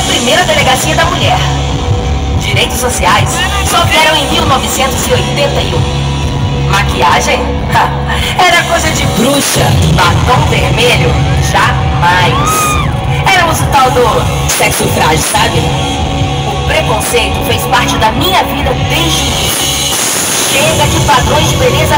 a primeira delegacia da mulher. Direitos sociais só vieram em 1981. Maquiagem? Era coisa de bruxa. Batom vermelho? Jamais. Éramos o tal do sexo frágil, sabe? O preconceito fez parte da minha vida desde o início. Chega de padrões de beleza